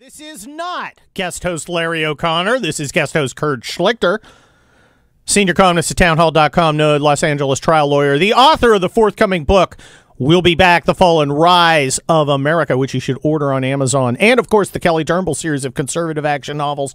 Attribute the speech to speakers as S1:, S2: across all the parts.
S1: This is not guest host Larry O'Connor. This is guest host Kurt Schlichter, senior columnist at townhall.com, Node, Los Angeles trial lawyer, the author of the forthcoming book, We'll Be Back, The Fall and Rise of America, which you should order on Amazon. And, of course, the Kelly Turnbull series of conservative action novels.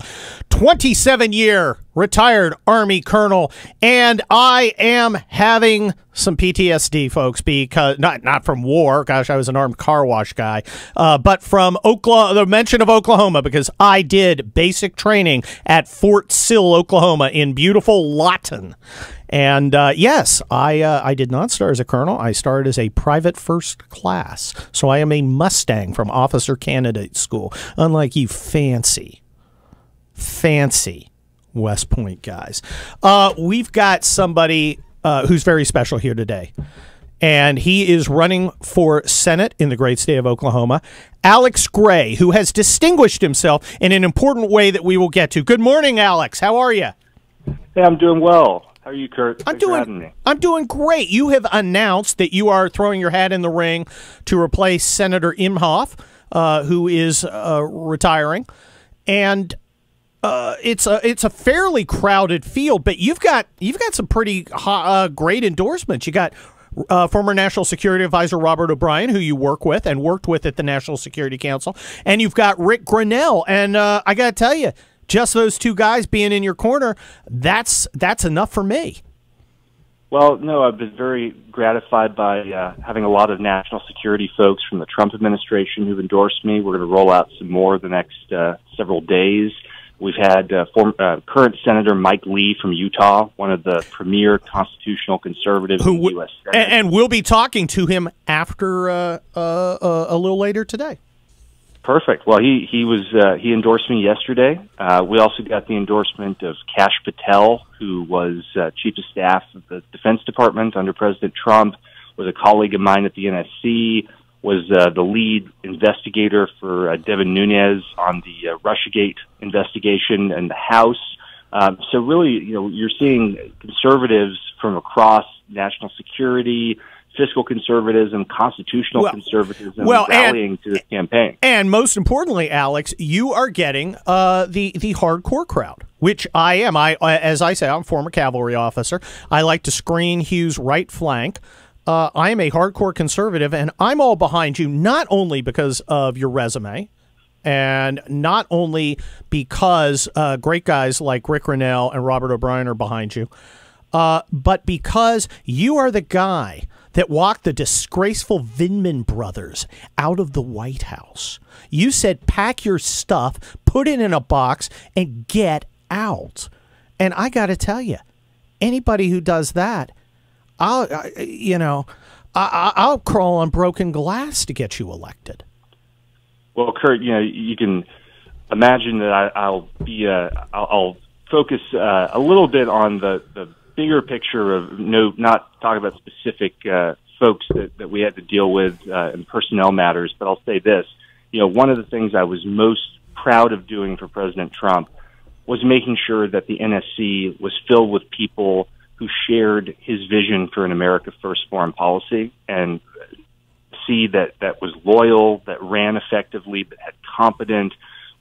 S1: 27 year retired Army colonel. And I am having some PTSD, folks, because not not from war. Gosh, I was an armed car wash guy, uh, but from Oklahoma. The mention of Oklahoma because I did basic training at Fort Sill, Oklahoma, in beautiful Lawton. And uh, yes, I uh, I did not start as a colonel. I started as a private first class. So I am a Mustang from officer candidate school. Unlike you, fancy, fancy West Point guys. Uh, we've got somebody uh, who's very special here today. And he is running for Senate in the great state of Oklahoma. Alex Gray, who has distinguished himself in an important way that we will get to. Good morning, Alex. How are you?
S2: Hey, I'm doing well. How are you, Kurt?
S1: I'm doing. I'm doing great. You have announced that you are throwing your hat in the ring to replace Senator Inhofe, uh, who is uh, retiring, and uh, it's a it's a fairly crowded field. But you've got you've got some pretty uh, great endorsements. You got. Uh, former National Security Advisor Robert O'Brien, who you work with and worked with at the National Security Council, and you've got Rick Grenell. And uh, I got to tell you, just those two guys being in your corner, that's that's enough for me.
S2: Well, no, I've been very gratified by uh, having a lot of national security folks from the Trump administration who've endorsed me. We're going to roll out some more the next uh, several days. We've had uh, uh, current Senator Mike Lee from Utah, one of the premier constitutional conservatives Who, in the U.S.
S1: Senate. And, and we'll be talking to him after uh, uh, uh, a little later today.
S2: Perfect. Well, he he was uh, he endorsed me yesterday. Uh, we also got the endorsement of Kash Patel, who was uh, chief of staff of the Defense Department under President Trump, was a colleague of mine at the NSC, was uh, the lead investigator for uh, Devin Nunes on the uh, RussiaGate investigation in the House. Um, so really, you know, you're seeing conservatives from across national security, fiscal conservatism, constitutional well, conservatism well, rallying and, to this campaign.
S1: And most importantly, Alex, you are getting uh, the the hardcore crowd, which I am. I as I say, I'm a former cavalry officer. I like to screen Hugh's right flank. Uh, I am a hardcore conservative, and I'm all behind you, not only because of your resume, and not only because uh, great guys like Rick Grenell and Robert O'Brien are behind you, uh, but because you are the guy that walked the disgraceful Vindman brothers out of the White House. You said, pack your stuff, put it in a box, and get out. And I got to tell you, anybody who does that, I'll, you know, I, I'll crawl on broken glass to get you elected.
S2: Well, Kurt, you know, you can imagine that I, will be, uh, I'll, I'll focus uh, a little bit on the, the bigger picture of no, not talking about specific uh, folks that, that we had to deal with uh, in personnel matters, but I'll say this: you know, one of the things I was most proud of doing for President Trump was making sure that the NSC was filled with people who shared his vision for an America First foreign policy and see that that was loyal, that ran effectively, that had competent,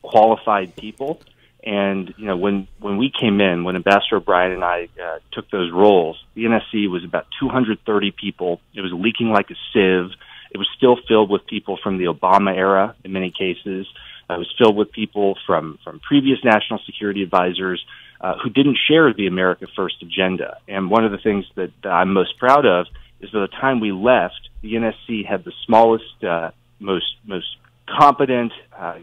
S2: qualified people. And you know, when when we came in, when Ambassador O'Brien and I uh, took those roles, the NSC was about 230 people. It was leaking like a sieve. It was still filled with people from the Obama era in many cases. It was filled with people from from previous national security advisors uh, who didn't share the America First agenda. And one of the things that, that I'm most proud of is by the time we left, the NSC had the smallest, uh, most most competent, uh,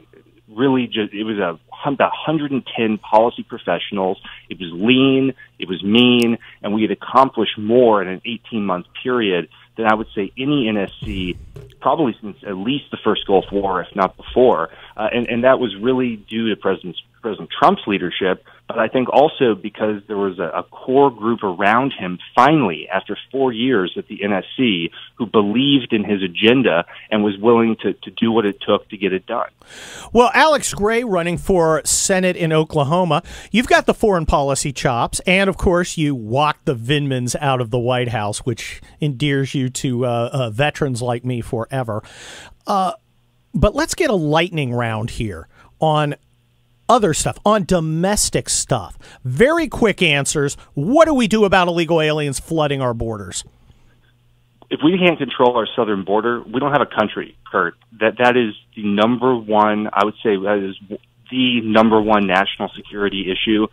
S2: really just it was a about 110 policy professionals. It was lean, it was mean, and we had accomplished more in an 18 month period than I would say any NSC probably since at least the first Gulf War, if not before. Uh, and, and that was really due to President, President Trump's leadership, but I think also because there was a, a core group around him finally after four years at the NSC who believed in his agenda and was willing to, to do what it took to get it done.
S1: Well, Alex Gray running for Senate in Oklahoma, you've got the foreign policy chops, and of course, you walked the Vindmans out of the White House, which endears you to uh, uh, veterans like me forever. Uh, but let's get a lightning round here on other stuff, on domestic stuff. Very quick answers. What do we do about illegal aliens flooding our borders?
S2: If we can't control our southern border, we don't have a country, Kurt. That that is the number one. I would say that is the number one national security issue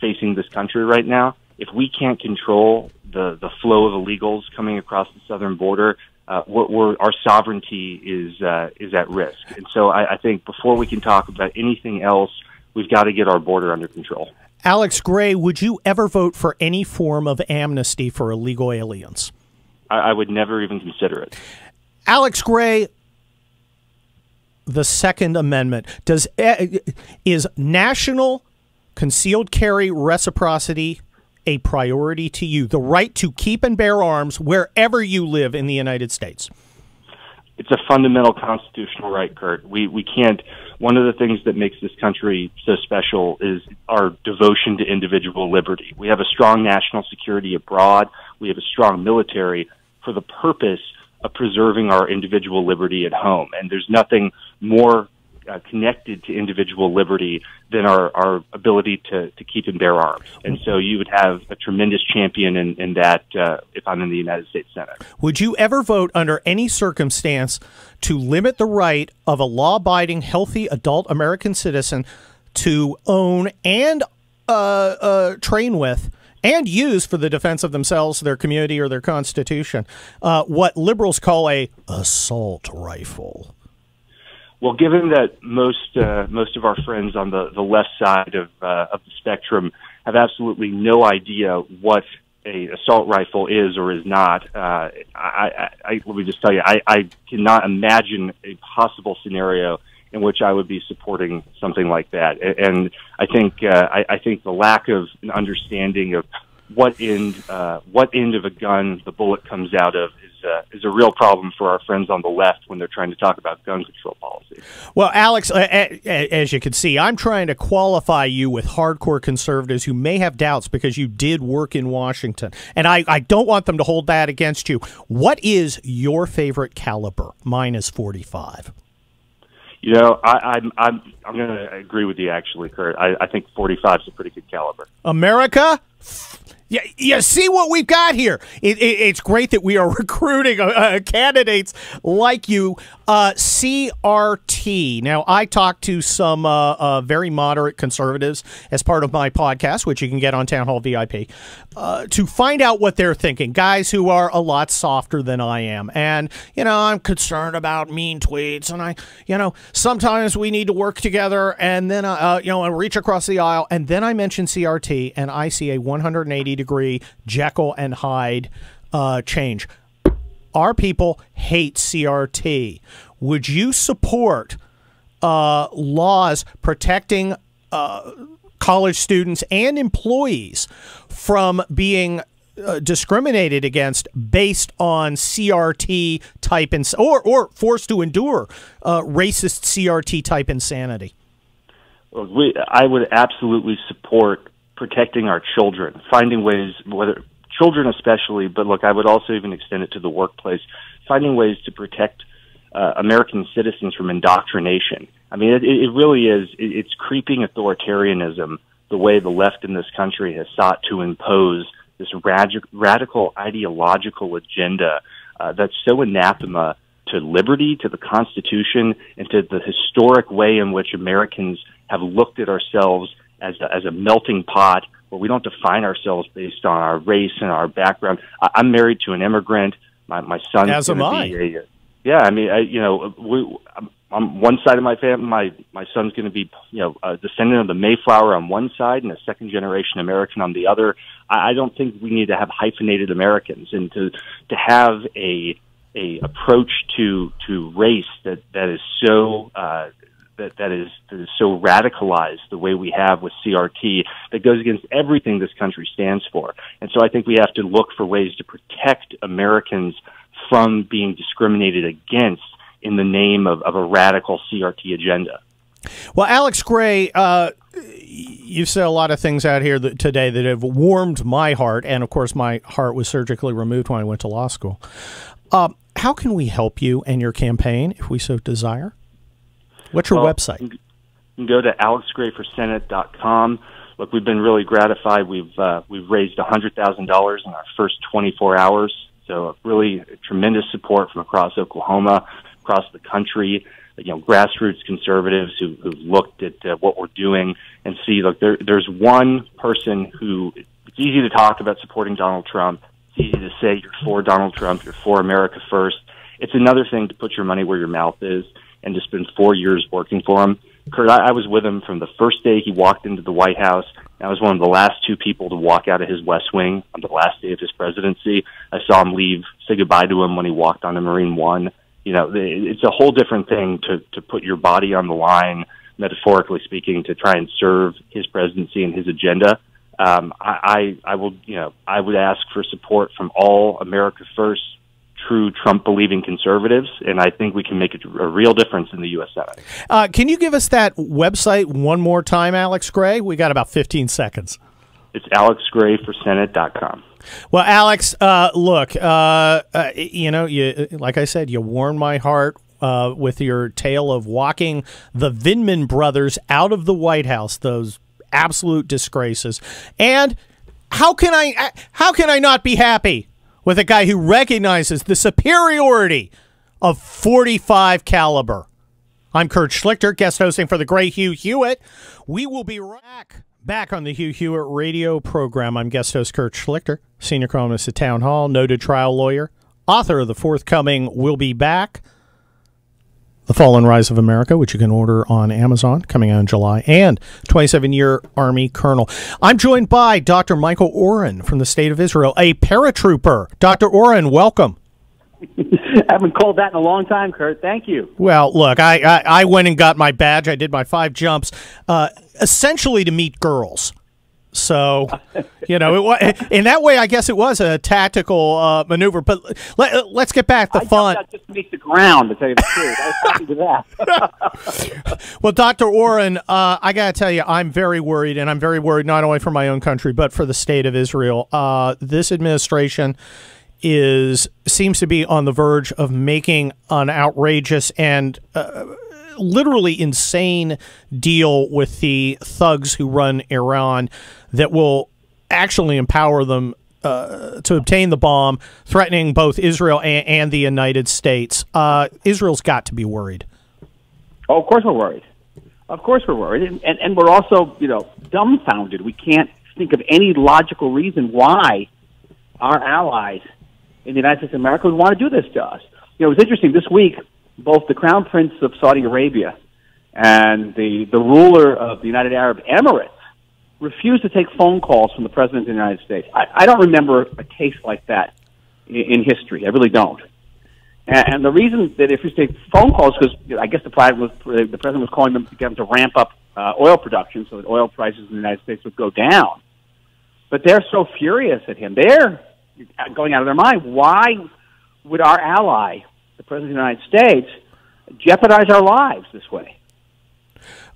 S2: facing this country right now. If we can't control the the flow of illegals coming across the southern border, uh, we're, we're, our sovereignty is uh, is at risk. And so I, I think before we can talk about anything else, we've got to get our border under control.
S1: Alex Gray, would you ever vote for any form of amnesty for illegal aliens?
S2: I, I would never even consider it.
S1: Alex Gray, the Second Amendment does eh, is national concealed carry reciprocity a priority to you? The right to keep and bear arms wherever you live in the United States.
S2: It's a fundamental constitutional right, Kurt. We we can't. One of the things that makes this country so special is our devotion to individual liberty. We have a strong national security abroad. We have a strong military for the purpose of preserving our individual liberty at home. And there's nothing more uh, connected to individual liberty than our, our ability to, to keep and bear arms. And so you would have a tremendous champion in, in that uh, if I'm in the United States Senate.
S1: Would you ever vote under any circumstance to limit the right of a law abiding, healthy adult American citizen to own and uh, uh, train with? And use for the defense of themselves, their community, or their constitution, uh, what liberals call a assault rifle.
S2: Well, given that most uh, most of our friends on the, the left side of uh, of the spectrum have absolutely no idea what a assault rifle is or is not, uh, I, I, I, let me just tell you, I, I cannot imagine a possible scenario in which I would be supporting something like that. And I think uh, I, I think the lack of an understanding of what end uh, what end of a gun the bullet comes out of is uh, is a real problem for our friends on the left when they're trying to talk about gun control policy.
S1: Well, Alex, uh, as you can see, I'm trying to qualify you with hardcore conservatives who may have doubts because you did work in Washington, and I, I don't want them to hold that against you. What is your favorite caliber? Mine is 45.
S2: You know, I, I'm I'm I'm going to agree with you actually, Kurt. I, I think 45 is a pretty good caliber.
S1: America, yeah, you see what we've got here. It, it, it's great that we are recruiting uh, candidates like you. Uh, CRT. Now, I talked to some uh, uh, very moderate conservatives as part of my podcast, which you can get on Town Hall VIP, uh, to find out what they're thinking. Guys who are a lot softer than I am, and you know, I'm concerned about mean tweets, and I, you know, sometimes we need to work together, and then you know, and reach across the aisle, and then I mention CRT, and I see a 180 degree Jekyll and Hyde uh, change. Our people hate CRT. Would you support uh, laws protecting uh, college students and employees from being uh, discriminated against based on CRT type ins- or or forced to endure uh, racist CRT type insanity.
S2: Well, we, I would absolutely support protecting our children, finding ways, whether children especially, but look, I would also even extend it to the workplace, finding ways to protect uh, American citizens from indoctrination. I mean, it, it really is, it, it's creeping authoritarianism the way the left in this country has sought to impose this radic- radical ideological agenda uh, that's so anathema to liberty, to the Constitution, and to the historic way in which Americans have looked at ourselves as a, as a melting pot where we don't define ourselves based on our race and our background. I, I'm married to an immigrant. My my son
S1: as am I.
S2: A, yeah, I mean, I, you know, we, I'm, on one side of my family, my my son's going to be, you know, a descendant of the Mayflower on one side and a second generation American on the other. I, I don't think we need to have hyphenated Americans and to to have a a approach to to race that that is so uh, that that is that is so radicalized the way we have with CRT that goes against everything this country stands for. And so I think we have to look for ways to protect Americans from being discriminated against in the name of, of a radical CRT agenda.
S1: Well, Alex Gray, uh, you've said a lot of things out here that, today that have warmed my heart, and of course, my heart was surgically removed when I went to law school. Uh, how can we help you and your campaign if we so desire? What's your well, website?
S2: you can go to alexgrayforsenate.com. Look, we've been really gratified. We've uh, we've raised $100,000 in our first 24 hours. So really tremendous support from across Oklahoma, across the country. You know, grassroots conservatives who, who've looked at uh, what we're doing and see, look, there, there's one person who it's easy to talk about supporting Donald Trump. It's easy to say you're for Donald Trump, you're for America first. It's another thing to put your money where your mouth is and to spend four years working for him. Kurt, I, I was with him from the first day he walked into the White House. I was one of the last two people to walk out of his West Wing on the last day of his presidency. I saw him leave, say goodbye to him when he walked onto Marine One. You know, it's a whole different thing to to put your body on the line, metaphorically speaking, to try and serve his presidency and his agenda. Um, I, I I will, you know, I would ask for support from all America First true Trump believing conservatives, and I think we can make a, a real difference in the U.S. Senate.
S1: Uh, can you give us that website one more time, Alex Gray? We got about 15 seconds.
S2: It's alexgrayforsenate.com.
S1: Well, Alex, uh, look, uh, uh, you know, you like I said, you warmed my heart uh, with your tale of walking the Vindman brothers out of the White House. Those absolute disgraces. And how can I how can I not be happy with a guy who recognizes the superiority of 45 caliber. I'm Kurt Schlichter, guest hosting for the great Hugh Hewitt. We will be back back on the Hugh Hewitt radio program. I'm guest host Kurt Schlichter, senior columnist at Town Hall, noted trial lawyer, author of the forthcoming We'll Be Back the Fall and Rise of America, which you can order on Amazon, coming out in July, and 27 year Army Colonel. I'm joined by Dr. Michael Oren from the State of Israel, a paratrooper. Dr. Oren, welcome.
S3: I haven't called that in a long time, Kurt. Thank you.
S1: Well, look, I, I, I went and got my badge. I did my five jumps, uh, essentially to meet girls. So, you know, it, in that way, I guess it was a tactical uh, maneuver. But let, us get back to
S3: I
S1: fun.
S3: just to meet the ground, to tell you the truth. I was happy with
S1: that. well, Dr. Oren, uh, I got to tell you, I'm very worried, and I'm very worried not only for my own country, but for the state of Israel. Uh, this administration is seems to be on the verge of making an outrageous and uh, literally insane deal with the thugs who run Iran that will actually empower them uh, to obtain the bomb, threatening both Israel and, and the United States. Uh, Israel's got to be worried.
S3: Oh, of course we're worried. Of course we're worried, and, and, and we're also, you know, dumbfounded. We can't think of any logical reason why our allies in the United States of America would want to do this to us. You know, it was interesting this week both the Crown Prince of Saudi Arabia and the, the ruler of the United Arab Emirates refused to take phone calls from the President of the United States. I, I don't remember a case like that in, in history. I really don't. And, and the reason that if you take phone calls, because I guess the president was the president was calling them to get them to ramp up uh, oil production so that oil prices in the United States would go down. But they're so furious at him. They're going out of their mind. Why would our ally the President of the United States, jeopardize our lives this way.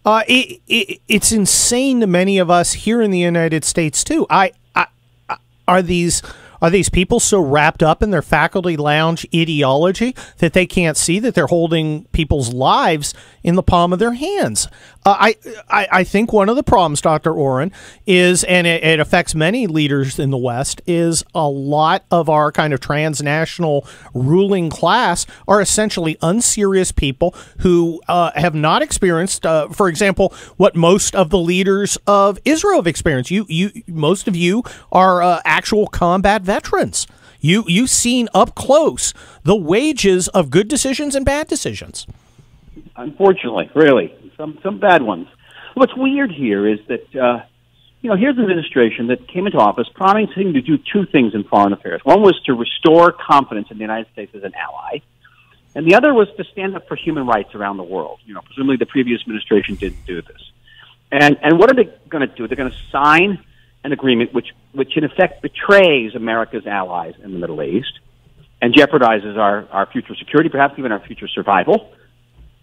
S1: Uh, it, it, it's insane to many of us here in the United States too. I, I, I are these are these people so wrapped up in their faculty lounge ideology that they can't see that they're holding people's lives in the palm of their hands? Uh, I, I, I think one of the problems, Dr. Oren, is, and it, it, affects many leaders in the West, is a lot of our kind of transnational ruling class are essentially unserious people who uh, have not experienced, uh, for example, what most of the leaders of Israel have experienced. You, you, most of you are uh, actual combat veterans. You, you've seen up close the wages of good decisions and bad decisions.
S3: Unfortunately, really some some bad ones. What's weird here is that uh, you know here's an administration that came into office promising to do two things in foreign affairs. One was to restore confidence in the United States as an ally, and the other was to stand up for human rights around the world. You know, presumably the previous administration didn't do this. And and what are they going to do? They're going to sign an agreement which which in effect betrays America's allies in the Middle East and jeopardizes our, our future security, perhaps even our future survival.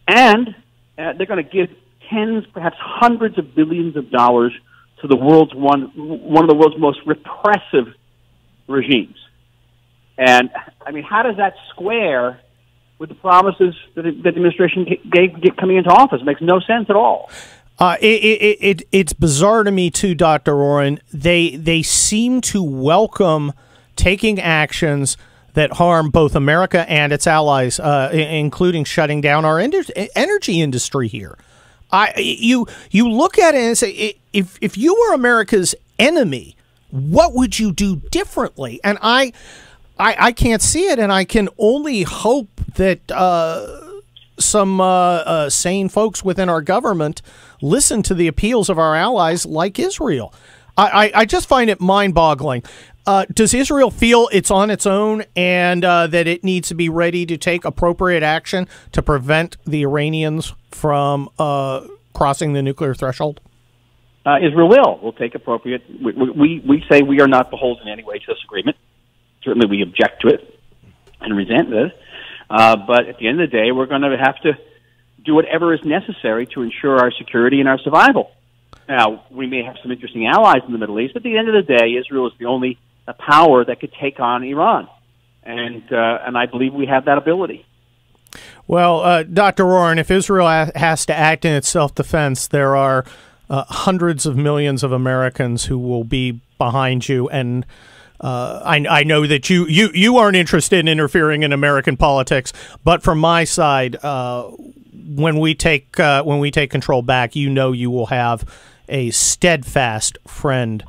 S3: And uh, they're going to give tens, perhaps hundreds of billions of dollars to the world's one one of the world's most repressive regimes. And I mean, how does that square with the promises that the, administration gave, gave coming into office? It makes no sense at all.
S1: Uh, it, it, it, it's bizarre to me too, Doctor Oren. They they seem to welcome taking actions that harm both America and its allies, uh, including shutting down our energy industry here. I you you look at it and say if if you were America's enemy, what would you do differently? And I I, I can't see it, and I can only hope that uh, some uh, uh, sane folks within our government listen to the appeals of our allies like Israel. I, I, I just find it mind boggling. Uh, does Israel feel it's on its own and uh, that it needs to be ready to take appropriate action to prevent the Iranians from uh, crossing the nuclear threshold?
S3: Uh, Israel will. will take appropriate. We, we, we say we are not beholden in any way to this agreement. Certainly, we object to it and resent this. Uh, but at the end of the day, we're going to have to do whatever is necessary to ensure our security and our survival. Now, we may have some interesting allies in the Middle East, but at the end of the day, Israel is the only power that could take on Iran, and uh, and I believe we have that ability.
S1: Well, uh, Dr. Oren, if Israel has to act in its self defense, there are uh, hundreds of millions of Americans who will be behind you. And uh, I, I, know that you, you, you aren't interested in interfering in American politics, but from my side, uh, when we take uh, when we take control back, you know you will have a steadfast friend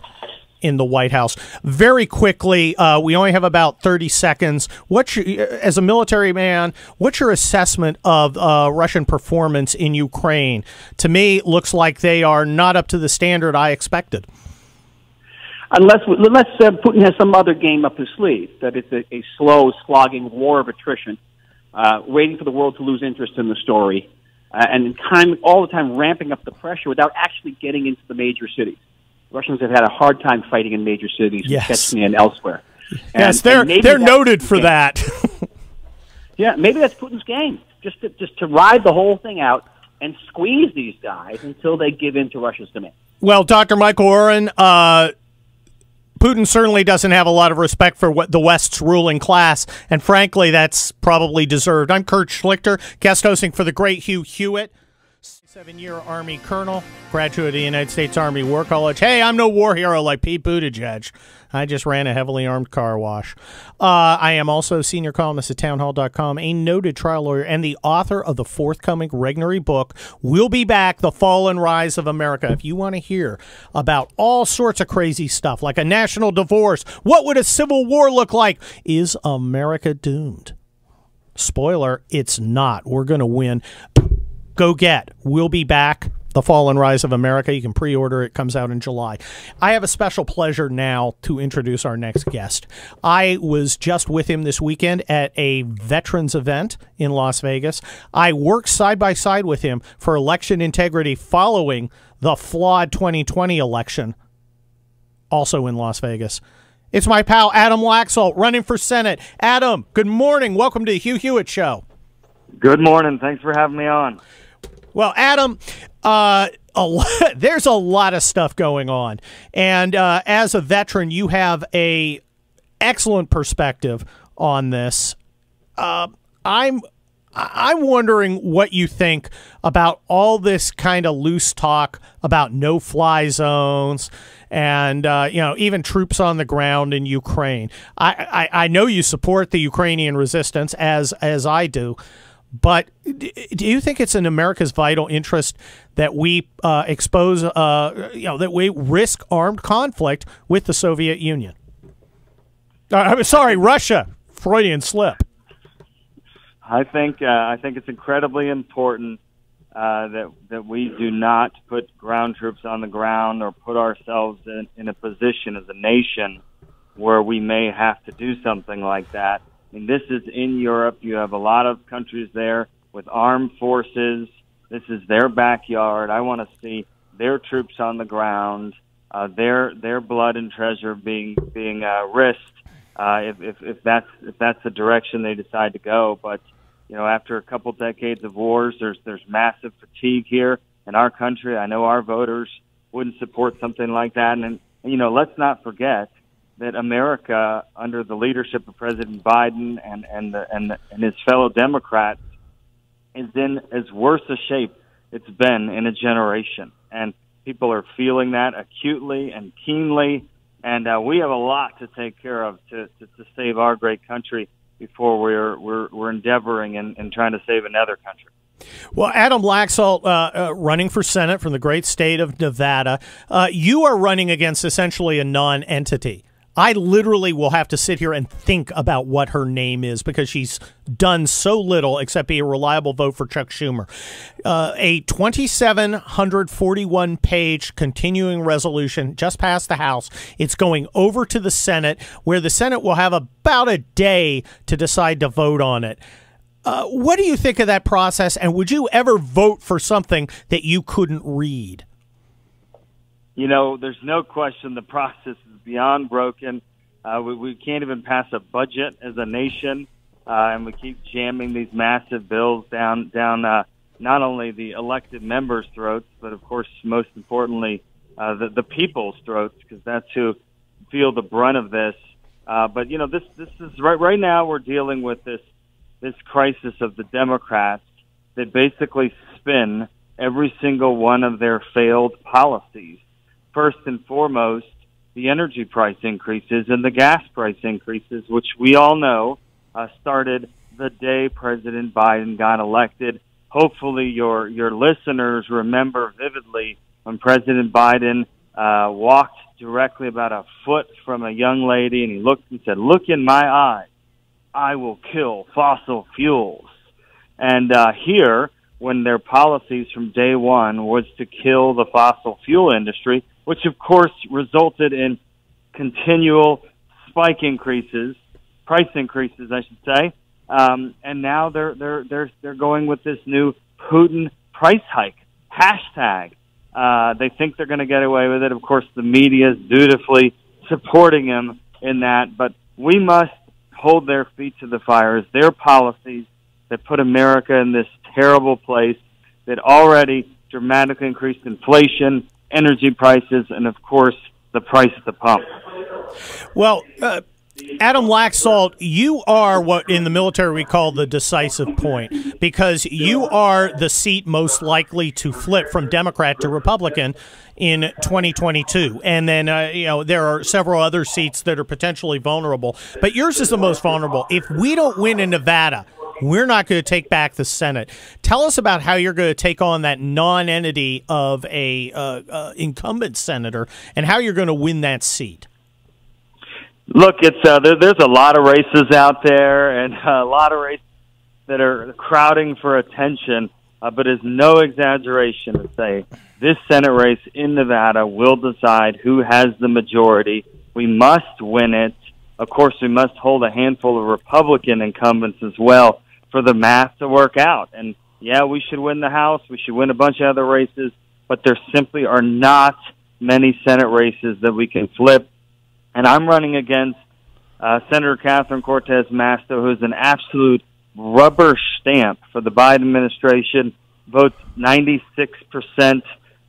S1: in the White House. Very quickly, uh, we only have about 30 seconds. What's your, as a military man, what's your assessment of uh, Russian performance in Ukraine? To me, it looks like they are not up to the standard I expected.
S3: Unless, unless uh, Putin has some other game up his sleeve, that it's a, a slow, slogging war of attrition, uh, waiting for the world to lose interest in the story, uh, and time, all the time ramping up the pressure without actually getting into the major cities. Russians have had a hard time fighting in major cities, yes. Chechnya and elsewhere.
S1: And, yes, they're they're noted for that.
S3: yeah, maybe that's Putin's game, just to, just to ride the whole thing out and squeeze these guys until they give in to Russia's demand.
S1: Well, Dr. Michael Oren, uh, Putin certainly doesn't have a lot of respect for what the West's ruling class, and frankly, that's probably deserved. I'm Kurt Schlichter, guest hosting for the great Hugh Hewitt. Seven year Army colonel, graduate of the United States Army War College. Hey, I'm no war hero like Pete Buttigieg. I just ran a heavily armed car wash. Uh, I am also senior columnist at townhall.com, a noted trial lawyer, and the author of the forthcoming Regnery book, We'll Be Back The Fall and Rise of America. If you want to hear about all sorts of crazy stuff, like a national divorce, what would a civil war look like? Is America doomed? Spoiler, it's not. We're going to win go get. We'll be back. The Fall and Rise of America. You can pre order it, comes out in July. I have a special pleasure now to introduce our next guest. I was just with him this weekend at a veterans event in Las Vegas. I worked side by side with him for election integrity following the flawed 2020 election, also in Las Vegas. It's my pal Adam Laxalt running for Senate. Adam, good morning. Welcome to the Hugh Hewitt Show.
S4: Good morning. Thanks for having me on.
S1: Well, Adam, uh, a lot, there's a lot of stuff going on, and uh, as a veteran, you have a excellent perspective on this. Uh, I'm I'm wondering what you think about all this kind of loose talk about no-fly zones and uh, you know even troops on the ground in Ukraine. I, I, I know you support the Ukrainian resistance as as I do, but do you think it's in America's vital interest that we uh, expose, uh, you know, that we risk armed conflict with the Soviet Union? Uh, I'm sorry, Russia. Freudian slip.
S4: I think uh, I think it's incredibly important uh, that that we do not put ground troops on the ground or put ourselves in, in a position as a nation where we may have to do something like that Mean, this is in Europe. You have a lot of countries there with armed forces. This is their backyard. I want to see their troops on the ground, uh, their their blood and treasure being being uh, risked uh, if, if if that's if that's the direction they decide to go. But you know, after a couple decades of wars, there's there's massive fatigue here in our country. I know our voters wouldn't support something like that, and, and you know, let's not forget that America, under the leadership of President Biden and and the, and, the, and his fellow Democrats, is in as worse a shape it's been in a generation. And people are feeling that acutely and keenly. And uh, we have a lot to take care of to, to, to save our great country before we're, we're, we're endeavoring and, and trying to save another country.
S1: Well, Adam Laxalt, uh, uh, running for Senate from the great state of Nevada, uh, you are running against essentially a non entity. I literally will have to sit here and think about what her name is because she's done so little except be a reliable vote for Chuck Schumer. Uh, a 2,741 page continuing resolution just passed the House. It's going over to the Senate, where the Senate will have about a day to decide to vote on it. Uh, what do you think of that process, and would you ever vote for something that you couldn't read?
S4: You know, there's no question the process beyond broken. Uh, we, we can't even pass a budget as a nation, uh, and we keep jamming these massive bills down down uh, not only the elected members' throats, but of course, most importantly, uh, the the people's throats, because that's who feel the brunt of this. Uh, but you know, this this is right right now we're dealing with this this crisis of the Democrats that basically spin every single one of their failed policies. First and foremost, the energy price increases and the gas price increases, which we all know uh, started the day President Biden got elected. Hopefully, your your listeners remember vividly when President Biden uh, walked directly about a foot from a young lady, and he looked and said, "Look in my eyes. I will kill fossil fuels." And uh, here, when their policies from day one was to kill the fossil fuel industry, which of course resulted in continual spike increases, price increases, I should say. Um, and now they're they're they're they're going with this new Putin price hike hashtag. Uh, they think they're going to get away with it. Of course, the media is dutifully supporting him in that, but we must hold their feet to the fire. It's their policies that put America in this terrible place that already dramatically increased inflation, energy prices, and of course, the price at the pump.
S1: Well, uh, Adam Laxalt, you are what in the military we call the decisive point because you are the seat most likely to flip from Democrat to Republican in 2022. And then, uh, you know, there are several other seats that are potentially vulnerable, but yours is the most vulnerable. If we don't win in Nevada, we're not going to take back the Senate. Tell us about how you're going to take on that non-entity of a uh, uh, incumbent senator and how you're going to win that seat.
S4: Look, it's uh, there, there's a lot of races out there, and a lot of races that are crowding for attention. Uh, but it's no exaggeration to say this Senate race in Nevada will decide who has the majority. We must win it. Of course, we must hold a handful of Republican incumbents as well for the math to work out. And yeah, we should win the House. We should win a bunch of other races, but there simply are not many Senate races that we can flip. And I'm running against uh, Senator Catherine Cortez Masto, who's an absolute rubber stamp for the Biden administration, votes 96%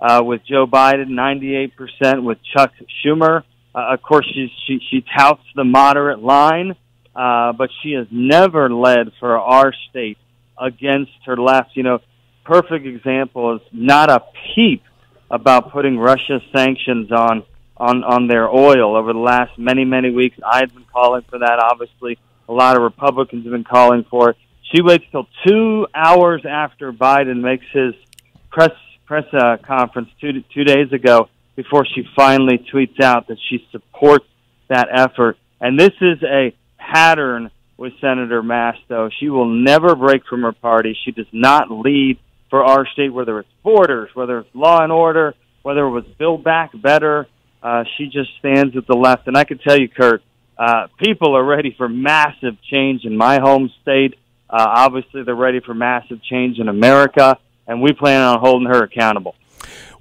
S4: uh, with Joe Biden, 98% with Chuck Schumer. Uh, of course, she, she, she touts the moderate line uh, but she has never led for our state against her left. You know, perfect example is not a peep about putting Russia sanctions on on on their oil over the last many many weeks. I've been calling for that. Obviously, a lot of Republicans have been calling for it. She waits till two hours after Biden makes his press press uh, conference two two days ago before she finally tweets out that she supports that effort. And this is a pattern with Senator Masto. She will never break from her party. She does not lead for our state, whether it's borders, whether it's law and order, whether it was Build Back Better. Uh, she just stands at the left. And I can tell you, Kurt, uh, people are ready for massive change in my home state. Uh, obviously, they're ready for massive change in America, and we plan on holding her accountable.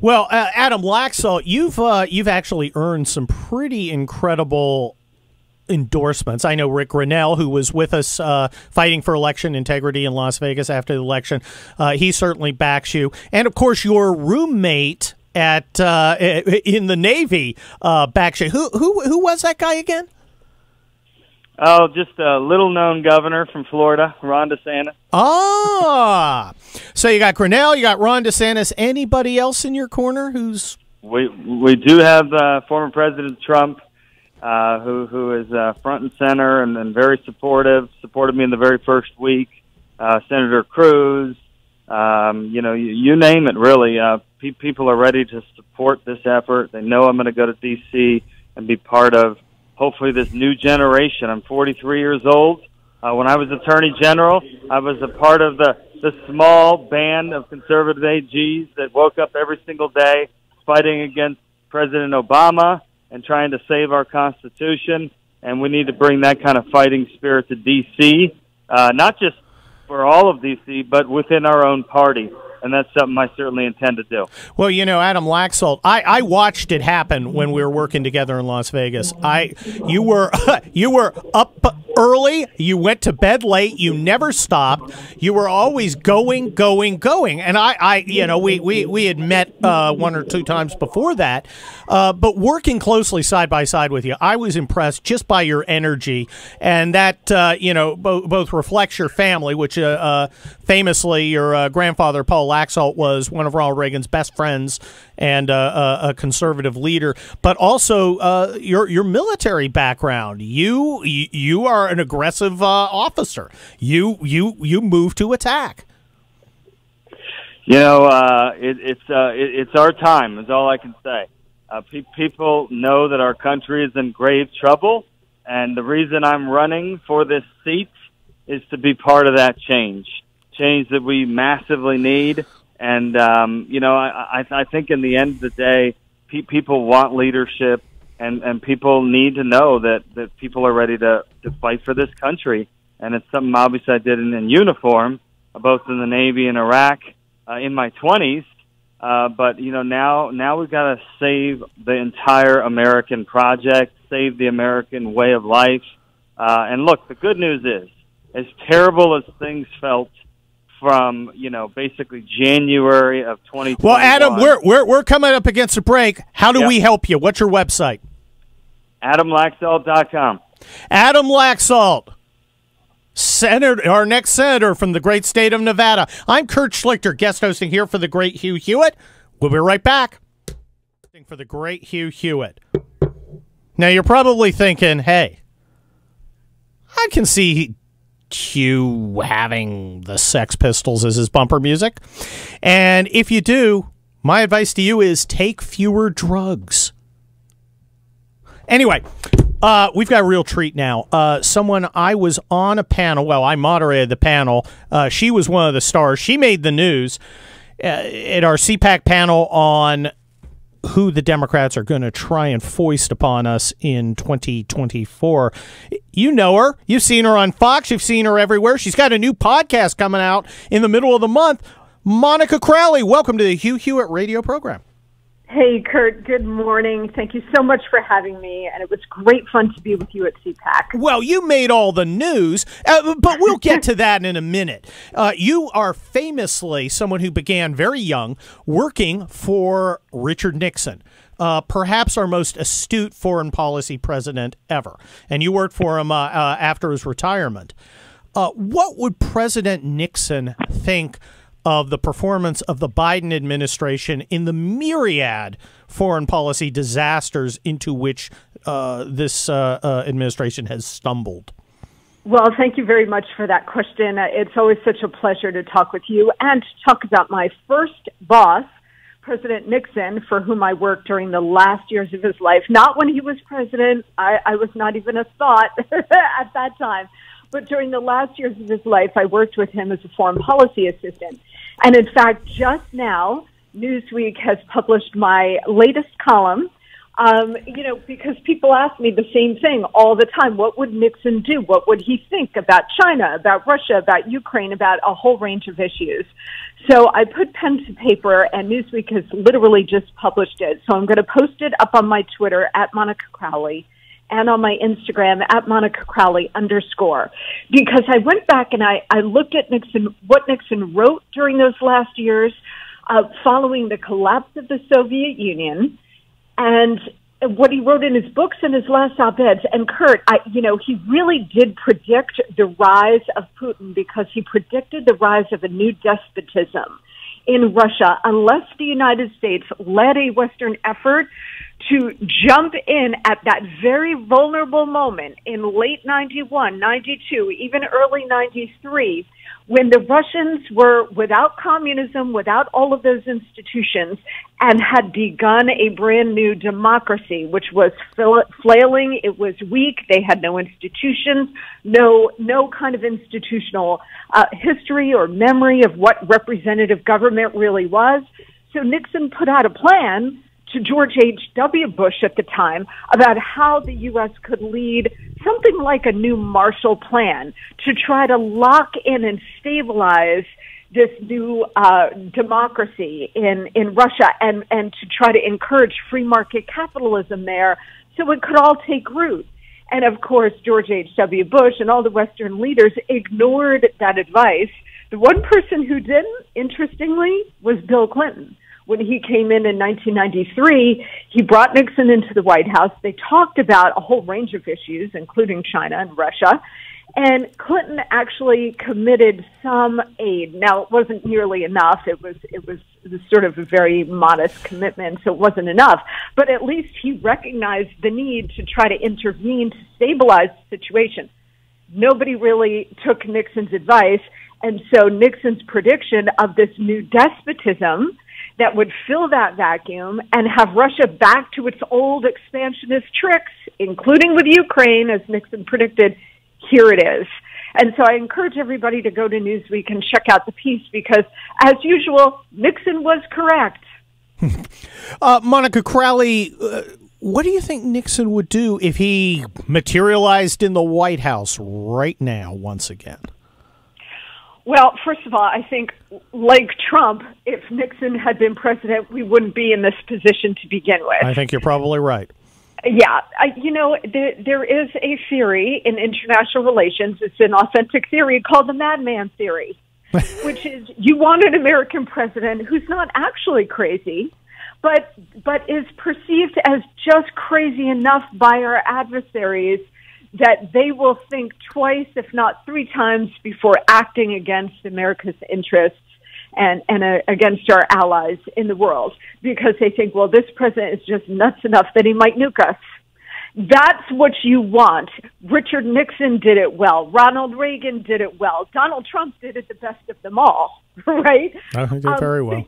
S1: Well, uh, Adam Laxalt, you've uh, you've actually earned some pretty incredible endorsements. I know Rick Grenell, who was with us uh, fighting for election integrity in Las Vegas after the election, uh, he certainly backs you. And of course, your roommate at uh, in the Navy uh, backs you. Who who who was that guy again?
S4: Oh, just a little known governor from Florida, Ron DeSantis.
S1: Ah, so you got Grenell, you got Ron DeSantis. Anybody else in your corner who's
S4: We we do have uh, former President Trump, uh, who who is uh, front and center and, and very supportive. Supported me in the very first week. Uh, Senator Cruz, um, you know, you, you name it. Really, uh, pe- people are ready to support this effort. They know I'm going to go to D.C. and be part of hopefully this new generation. I'm 43 years old. Uh, when I was Attorney General, I was a part of the the small band of conservative AGs that woke up every single day fighting against President Obama and trying to save our Constitution. And we need to bring that kind of fighting spirit to D.C. Uh, not just for all of D.C., but within our own party. And that's something I certainly intend to do.
S1: Well, you know, Adam Laxalt, I, I watched it happen when we were working together in Las Vegas. I you were you were up early, you went to bed late, you never stopped. You were always going, going, going. And I, I you know, we we, we had met uh, one or two times before that. Uh, but working closely side by side with you, I was impressed just by your energy and that uh, you know bo- both reflects your family, which uh, uh, famously your uh, grandfather Paul Laxalt was one of Ronald Reagan's best friends and uh, a, a conservative leader, but also uh, your your military background. You you, are an aggressive uh, officer. You you you move to attack.
S4: You know, uh, it, it's uh, it, it's our time. Is all I can say. Uh, pe- people know that our country is in grave trouble, and the reason I'm running for this seat is to be part of that change, change that we massively need. And um, you know, I, I, I think in the end of the day, pe- people want leadership, and and people need to know that that people are ready to to fight for this country. And it's something obviously I did in, in uniform, uh, both in the Navy and Iraq uh, in my twenties. Uh, but you know now now we've got to save the entire American project, save the American way of life. Uh, and look, the good news is, as terrible as things felt from you know basically January of 2020.
S1: Well, Adam, we're we're we're coming up against a break. How do
S4: Yep.
S1: we help you? What's your website?
S4: AdamLaxalt.com.
S1: Adam Laxalt, Senator, our next senator from the great state of Nevada. I'm Kurt Schlichter, guest hosting here for the great Hugh Hewitt. We'll be right back. For the great Hugh Hewitt. Now, you're probably thinking, hey, I can see Hugh having the Sex Pistols as his bumper music. And if you do, my advice to you is take fewer drugs. Anyway, uh, we've got a real treat now. Uh, someone I was on a panel. Well, I moderated the panel. Uh, she was one of the stars. She made the news uh, at our CPAC panel on who the Democrats are going to try and foist upon us in 2024. You know her. You've seen her on Fox. You've seen her everywhere. She's got a new podcast coming out in the middle of the month. Monica Crowley, welcome to the Hugh Hewitt radio program.
S5: Hey, Kurt. Good morning. Thank you so much for having me, and it was great fun to be with you at CPAC.
S1: Well, you made all the news, uh, but we'll get to that in a minute. Uh, you are famously someone who began very young working for Richard Nixon. Uh, perhaps our most astute foreign policy president ever. And you worked for him uh, uh, after his retirement. Uh, what would President Nixon think of the performance of the Biden administration in the myriad foreign policy disasters into which uh, this uh, uh, administration has stumbled?
S5: Well, thank you very much for that question. Uh, It's always such a pleasure to talk with you and to talk about my first boss, President Nixon, for whom I worked during the last years of his life. Not when he was president, I, I was not even a thought at that time. But during the last years of his life, I worked with him as a foreign policy assistant. And in fact, just now, Newsweek has published my latest column. Um, you know, because people ask me the same thing all the time. What would Nixon do? What would he think about China, about Russia, about Ukraine, about a whole range of issues? So I put pen to paper, and Newsweek has literally just published it. So I'm going to post it up on my Twitter at Monica Crowley and on my Instagram at Monica Crowley underscore. Because I went back and I, I looked at Nixon, what Nixon wrote during those last years, uh, following the collapse of the Soviet Union. And what he wrote in his books and his last op-eds. And Kurt, I, you know, he really did predict the rise of Putin because he predicted the rise of a new despotism in Russia unless the United States led a Western effort to jump in at that very vulnerable moment in late 91, 92, even early 93 when the Russians were without communism, without all of those institutions, and had begun a brand new democracy, which was flailing, it was weak, they had no institutions, no, no kind of institutional uh, history or memory of what representative government really was. So Nixon put out a plan to George H.W. Bush at the time about how the U.S. could lead something like a new Marshall Plan to try to lock in and stabilize this new uh, democracy in, in Russia and, and to try to encourage free market capitalism there so it could all take root. And of course, George H.W. Bush and all the Western leaders ignored that advice. The one person who didn't, interestingly, was Bill Clinton when he came in in 1993, he brought Nixon into the White House. They talked about a whole range of issues, including China and Russia. And Clinton actually committed some aid. Now, it wasn't nearly enough. It was, it was, sort of a very modest commitment, so it wasn't enough. But at least he recognized the need to try to intervene to stabilize the situation. Nobody really took Nixon's advice. And so Nixon's prediction of this new despotism that would fill that vacuum and have Russia back to its old expansionist tricks, including with Ukraine, as Nixon predicted. Here it is. And so I encourage everybody to go to Newsweek and check out the piece because, as usual, Nixon was correct.
S1: uh, Monica Crowley, uh, what do you think Nixon would do if he materialized in the White House right now once again?
S5: Well, first of all, I think, like Trump, if Nixon had been president, we wouldn't be in this position to begin with.
S1: I think you're probably right.
S5: Yeah, I, you know, there, there is a theory in international relations. It's an authentic theory called the madman theory, which is you want an American president who's not actually crazy, but but is perceived as just crazy enough by our adversaries – that they will think twice, if not three times, before acting against America's interests and, and uh, against our allies in the world because they think, well, this president is just nuts enough that he might nuke us. That's what you want. Richard Nixon did it well. Ronald Reagan did it well. Donald Trump did it the best of them all, right?
S1: I think did um, very well.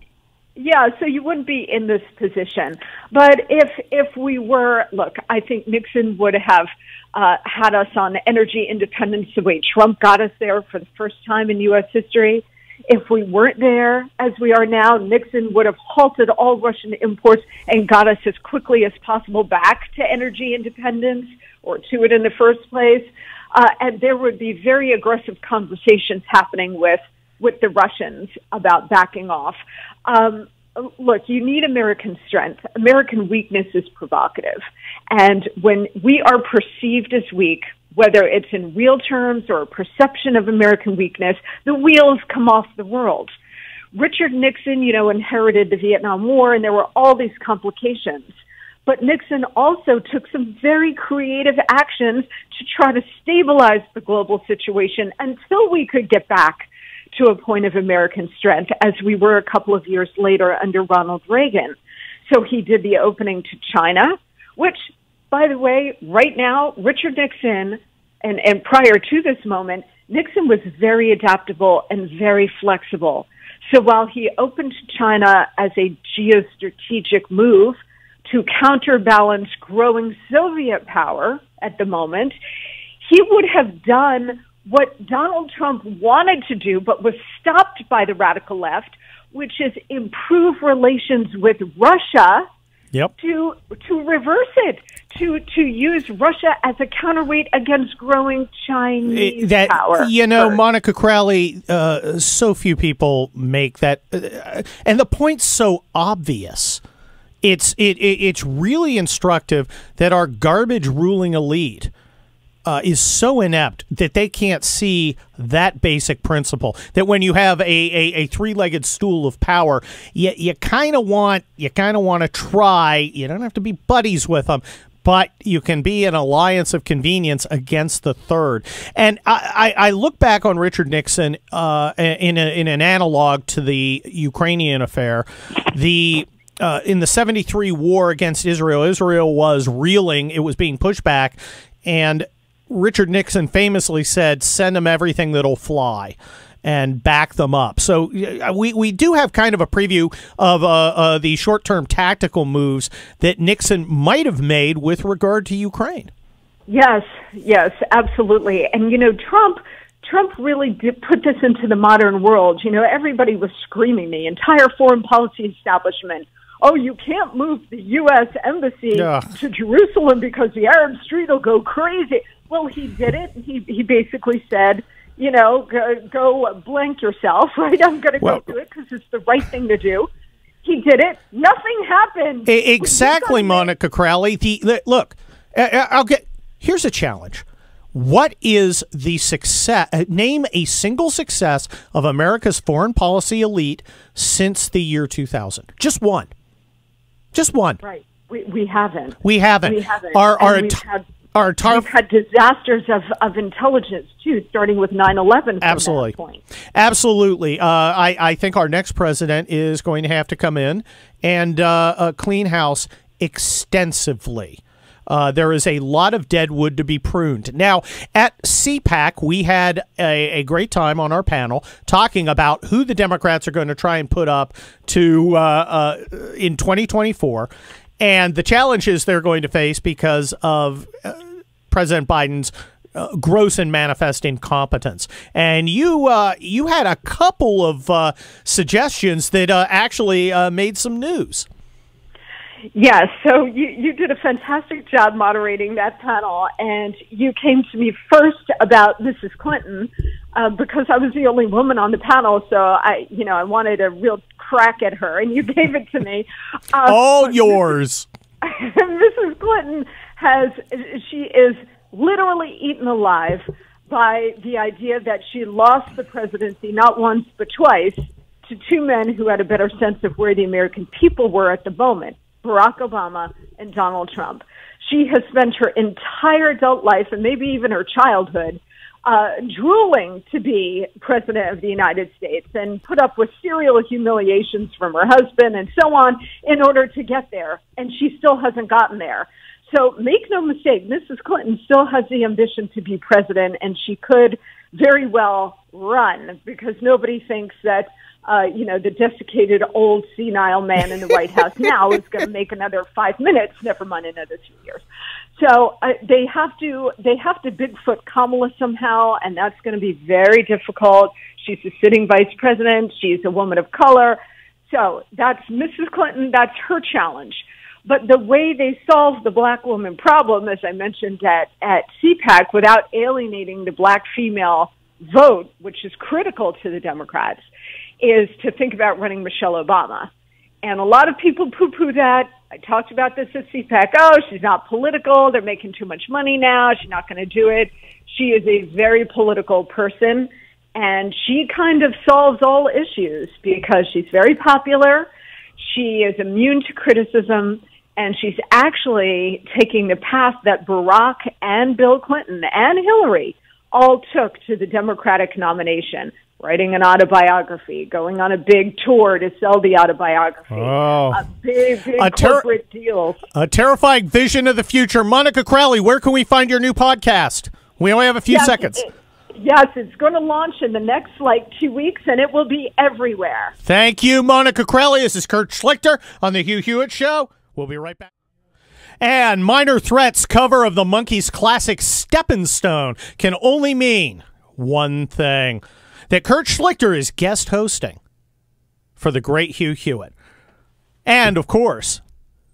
S5: Yeah, so you wouldn't be in this position. But if if we were, look, I think Nixon would have uh, had us on energy independence the way Trump got us there for the first time in U.S. history. If we weren't there as we are now, Nixon would have halted all Russian imports and got us as quickly as possible back to energy independence or to it in the first place. Uh, and there would be very aggressive conversations happening with with the Russians about backing off. Um, look, you need American strength. American weakness is provocative. And when we are perceived as weak, whether it's in real terms or a perception of American weakness, the wheels come off the world. Richard Nixon, you know, inherited the Vietnam War and there were all these complications. But Nixon also took some very creative actions to try to stabilize the global situation until we could get back to a point of American strength as we were a couple of years later under Ronald Reagan. So he did the opening to China, which, by the way, right now, Richard Nixon, and, and prior to this moment, Nixon was very adaptable and very flexible. So while he opened China as a geostrategic move to counterbalance growing Soviet power at the moment, he would have done what Donald Trump wanted to do, but was stopped by the radical left, which is improve relations with Russia.
S1: Yep.
S5: To to reverse it, to to use Russia as a counterweight against growing Chinese
S1: eh, that,
S5: power.
S1: You know, Monica Crowley. Uh, so few people make that, uh, and the point's so obvious. It's it, it it's really instructive that our garbage ruling elite uh, is so inept that they can't see that basic principle. That when you have a, a, a three legged stool of power, you, you kind of want you kind of want to try. You don't have to be buddies with them, but you can be an alliance of convenience against the third. And I, I, I look back on Richard Nixon uh, in, a, in an analog to the Ukrainian affair. The uh, in the 73 war against Israel, Israel was reeling, it was being pushed back, and Richard Nixon famously said, send them everything that'll fly and back them up. So we, we do have kind of a preview of uh, uh, the short term tactical moves that Nixon might have made with regard to Ukraine.
S5: Yes, yes, absolutely. And, you know, Trump. Trump really did put this into the modern world. You know, everybody was screaming, the entire foreign policy establishment oh, you can't move the U.S. embassy Ugh. to Jerusalem because the Arab street will go crazy. Well, he did it. He he basically said, you know, go, go blank yourself, right? I'm going to well, go do it because it's the right thing to do. He did it. Nothing happened.
S1: Exactly, Monica Crowley. The look, I'll get. Here's a challenge. What is the success? Uh, name a single success of America's foreign policy elite since the year 2000. Just one. Just one.
S5: Right. We, we haven't.
S1: We haven't. We haven't. Our, our, had, our tar-
S5: we've had disasters of, of intelligence, too, starting with 9 11.
S1: Absolutely. Absolutely. Uh, I, I think our next president is going to have to come in and uh, uh, clean house extensively. Uh, there is a lot of dead wood to be pruned. Now, at CPAC, we had a, a, great time on our panel talking about who the Democrats are going to try and put up to uh, uh, in 2024 and the challenges they're going to face because of uh, President Biden's uh, gross and manifest incompetence. And you uh, you had a couple of uh, suggestions that uh, actually uh, made some news.
S5: Yes, so you, you did a fantastic job moderating that panel, and you came to me first about Mrs. Clinton uh, because I was the only woman on the panel, so I, you know, I wanted a real crack at her, and you gave it to me.
S1: Uh, All yours.
S5: Mrs. Clinton has, she is literally eaten alive by the idea that she lost the presidency not once but twice to two men who had a better sense of where the American people were at the moment. Barack Obama and Donald Trump. She has spent her entire adult life and maybe even her childhood uh, drooling to be president of the United States and put up with serial humiliations from her husband and so on in order to get there. And she still hasn't gotten there. So make no mistake, Mrs. Clinton still has the ambition to be president and she could very well run because nobody thinks that uh, you know, the desiccated old senile man in the White House now is going to make another five minutes, never mind another two years. So uh, they have to they have to Bigfoot Kamala somehow, and that's going to be very difficult. She's a sitting vice president. She's a woman of color. So that's Mrs. Clinton. That's her challenge. But the way they solve the black woman problem, as I mentioned at, at CPAC, without alienating the black female vote, which is critical to the Democrats, is to think about running Michelle Obama. And a lot of people poo poo that. I talked about this at CPAC. Oh, she's not political. They're making too much money now. She's not going to do it. She is a very political person and she kind of solves all issues because she's very popular. She is immune to criticism and she's actually taking the path that Barack and Bill Clinton and Hillary all took to the Democratic nomination writing an autobiography, going on a big tour to sell the autobiography, oh. a big, big a corporate deal.
S1: A terrifying vision of the future. Monica Crowley, where can we find your new podcast? We only have a few yes, seconds.
S5: It, yes, it's going to launch in the next like two weeks, and it will be everywhere.
S1: Thank you, Monica Crowley. This is Kurt Schlichter on the Hugh Hewitt Show. We'll be right back. And Minor Threats cover of the Monkees' classic Steppin' Stone can only mean one thing that Kurt Schlichter is guest hosting for the great Hugh Hewitt. And, of course,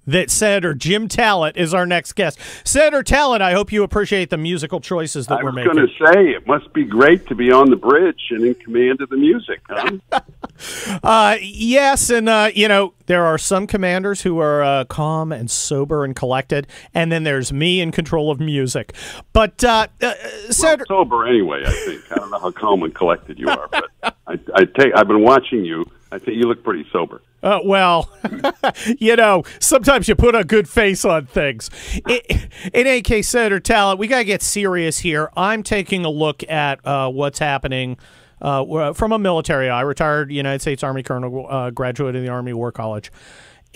S1: that Senator Jim Talent is our next guest. Senator Talent, I hope you appreciate the musical choices that
S6: I
S1: we're making.
S6: was
S1: making.
S6: going to say it must be great to be on the bridge and in command of the music. Huh?
S1: Uh, yes, and uh, you know there are some commanders who are uh, calm and sober and collected, and then there's me in control of music. But uh, uh, Senator,
S6: Sober anyway, I think. I don't know how calm and collected you are, but I, I take. I've been watching you. I think you look pretty sober.
S1: Uh, well, you know, sometimes you put a good face on things. In, any case, Senator Talent, we got to get serious here. I'm taking a look at uh, what's happening uh, from a military. I retired United States Army colonel, uh, graduated in the Army War College.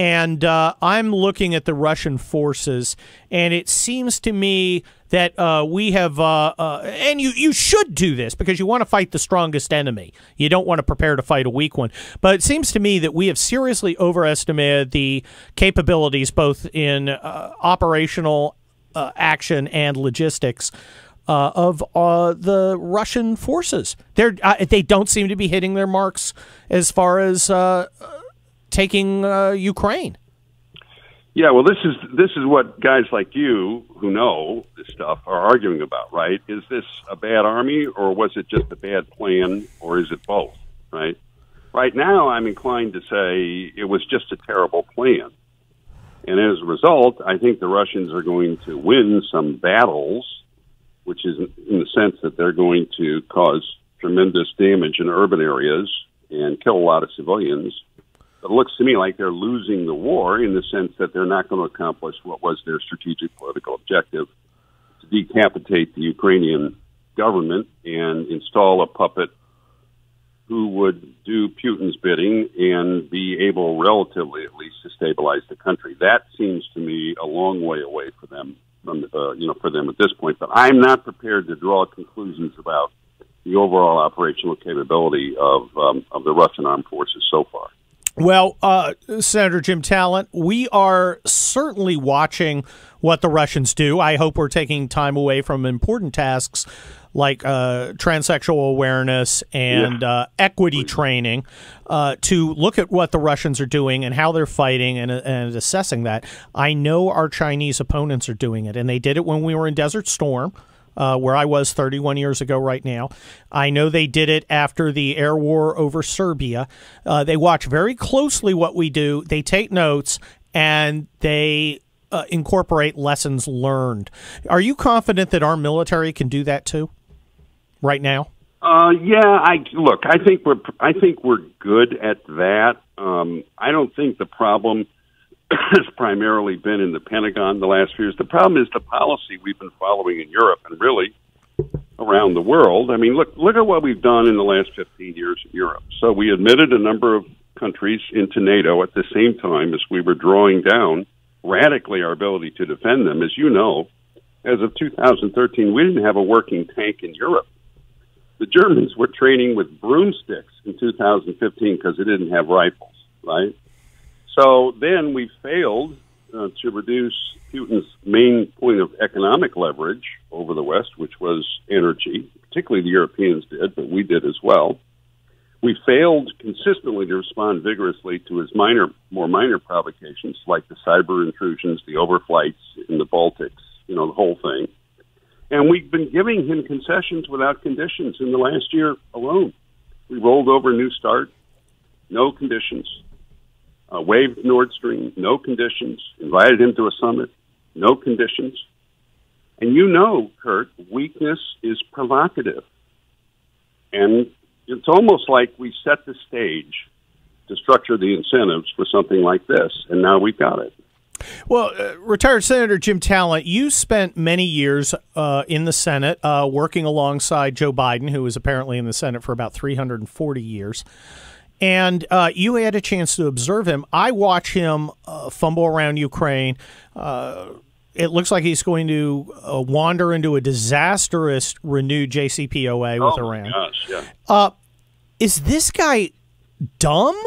S1: And uh, I'm looking at the Russian forces, and it seems to me that uh, we have, uh, uh, and you, you should do this because you want to fight the strongest enemy. You don't want to prepare to fight a weak one. But it seems to me that we have seriously overestimated the capabilities both in uh, operational uh, action and logistics. Of the Russian forces, they they don't seem to be hitting their marks as far as taking uh, Ukraine.
S6: Yeah, well, this is this is what guys like you who know this stuff are arguing about, right? Is this a bad army, or was it just a bad plan, or is it both? Right? Right now, I'm inclined to say it was just a terrible plan, and as a result, I think the Russians are going to win some battles, which is in the sense that they're going to cause tremendous damage in urban areas and kill a lot of civilians it looks to me like they're losing the war in the sense that they're not going to accomplish what was their strategic political objective to decapitate the Ukrainian government and install a puppet who would do Putin's bidding and be able, relatively at least, to stabilize the country. That seems to me a long way away for them from uh, you know for them at this point. But I'm not prepared to draw conclusions about the overall operational capability of um, of the Russian armed forces so far.
S1: Well, uh, Senator Jim Talent, we are certainly watching what the Russians do. I hope we're taking time away from important tasks like uh, transsexual awareness and yeah. uh, equity training uh, to look at what the Russians are doing and how they're fighting and, and assessing that. I know our Chinese opponents are doing it, and they did it when we were in Desert Storm uh, where I was 31 years ago right now. I know they did it after the air war over Serbia. Uh, they watch very closely what we do, they take notes, and they uh, incorporate lessons learned. Are you confident that our military can do that too, right now?
S6: Uh, yeah, I look. I think we're. I think we're good at that. Um, I don't think the problem has primarily been in the Pentagon the last few years. The problem is the policy we've been following in Europe and really around the world. I mean, look look at what we've done in the last 15 years in Europe. So we admitted a number of countries into NATO at the same time as we were drawing down radically our ability to defend them. As you know, as of 2013, we didn't have a working tank in Europe. The Germans were training with broomsticks in 2015 because they didn't have rifles, right? So then we failed uh, to reduce Putin's main point of economic leverage over the West, which was energy. Particularly the Europeans did, but we did as well. We failed consistently to respond vigorously to his minor, more minor provocations, like the cyber intrusions, the overflights in the Baltics, you know, the whole thing. And we've been giving him concessions without conditions in the last year alone. We rolled over New START, no conditions uh, waived Nord Stream, no conditions, invited him to a summit, no conditions. And you know, Kurt, weakness is provocative. And it's almost like we set the stage to structure the incentives for something like this, and now we've got it.
S1: Well, uh, retired Senator Jim Talent, you spent many years uh, in the Senate uh, working alongside Joe Biden, who was apparently in the Senate for about 340 years and uh, you had a chance to observe him. I watch him uh, fumble around Ukraine. Uh, it looks like he's going to uh, wander into a disastrous renewed JCPOA with
S6: oh
S1: Iran.
S6: Gosh, yeah.
S1: Uh, is this guy dumb?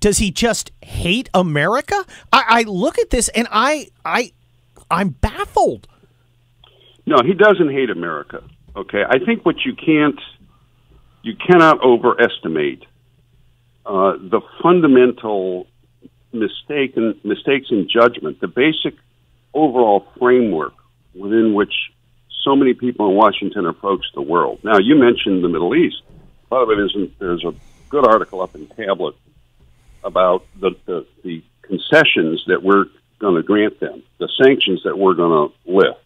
S1: Does he just hate America? I, I look at this and I, I, I'm baffled.
S6: No, he doesn't hate America. Okay, I think what you can't, you cannot overestimate uh, the fundamental mistake and mistakes in judgment, the basic overall framework within which so many people in Washington approach the world. Now, you mentioned the Middle East. A lot of it isn't. There's a good article up in Tablet about the the, the concessions that we're going to grant them, the sanctions that we're going to lift,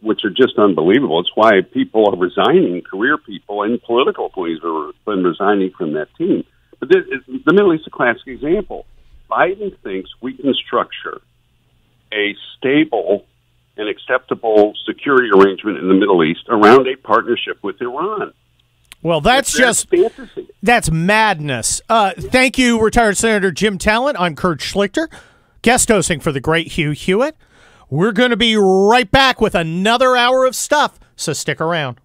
S6: which are just unbelievable. It's why people are resigning, career people and political employees have been resigning from that team. But this, the Middle East is a classic example. Biden thinks we can structure a stable and acceptable security arrangement in the Middle East around a partnership with Iran.
S1: Well, that's just
S6: fantasy.
S1: That's madness. Uh, thank you, retired Senator Jim Talent. I'm Kurt Schlichter, guest hosting for the great Hugh Hewitt. We're going to be right back with another hour of stuff, so stick around.